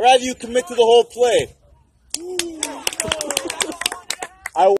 I'd rather you commit to the whole play.